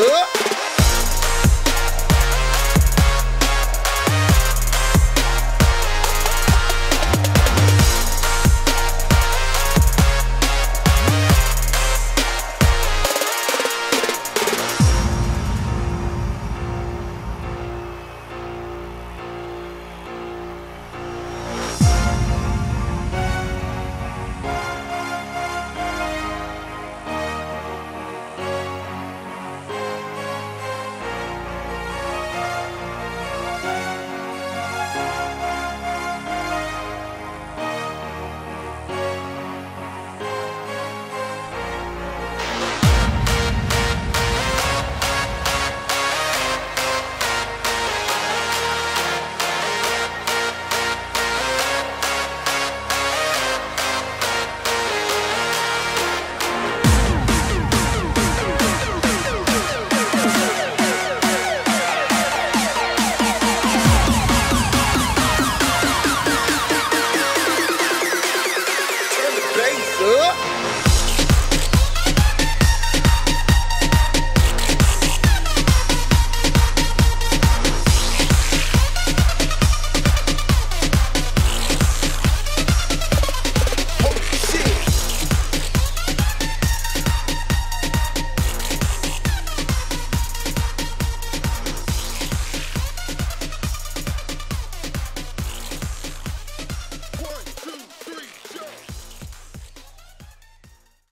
Uh.